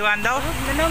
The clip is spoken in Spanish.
Iwan daw? Ano